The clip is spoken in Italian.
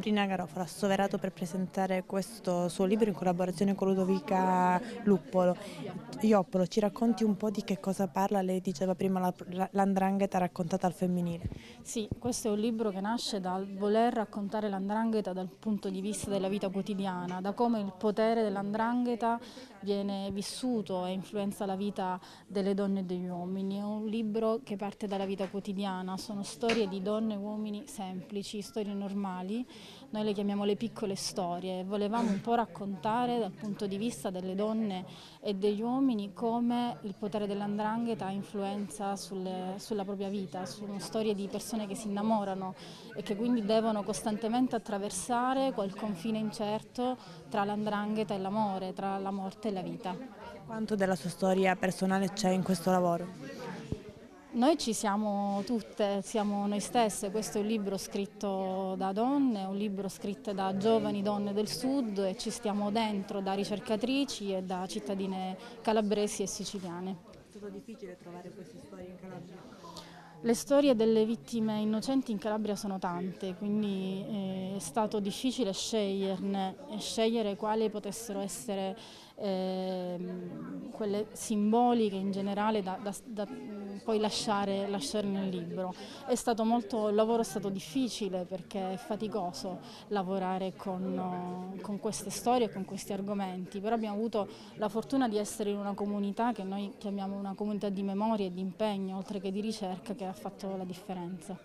Sabrina Garofalo ha Soverato per presentare questo suo libro in collaborazione con Ludovica Luppolo. Ioppolo, ci racconti un po' di che cosa parla? Lei diceva prima la, l'andrangheta raccontata al femminile. Sì, questo è un libro che nasce dal voler raccontare l'andrangheta dal punto di vista della vita quotidiana, da come il potere dell'andrangheta viene vissuto e influenza la vita delle donne e degli uomini. È un libro che parte dalla vita quotidiana, sono storie di donne e uomini semplici, storie normali, noi le chiamiamo le piccole storie. Volevamo un po' raccontare dal punto di vista delle donne e degli uomini come il potere dell'andrangheta influenza sulle, sulla propria vita, sono storie di persone che si innamorano e che quindi devono costantemente attraversare quel confine incerto tra l'andrangheta e l'amore, tra la morte e la vita. Quanto della sua storia personale c'è in questo lavoro? Noi ci siamo tutte, siamo noi stesse, questo è un libro scritto da donne, un libro scritto da giovani donne del sud e ci stiamo dentro da ricercatrici e da cittadine calabresi e siciliane. È stato difficile trovare queste storie in Calabria? Le storie delle vittime innocenti in Calabria sono tante, quindi eh, è stato difficile sceglierne e scegliere quali potessero essere eh, quelle simboliche in generale da, da, da poi lasciare, lasciare, nel libro. Molto, il lavoro è stato difficile perché è faticoso lavorare con, con queste storie e con questi argomenti, però abbiamo avuto la fortuna di essere in una comunità che noi chiamiamo una comunità di memoria e di impegno, oltre che di ricerca, che ha fatto la differenza.